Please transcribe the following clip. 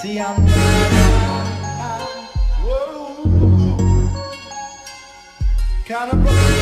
See, I'm. Kind of broken.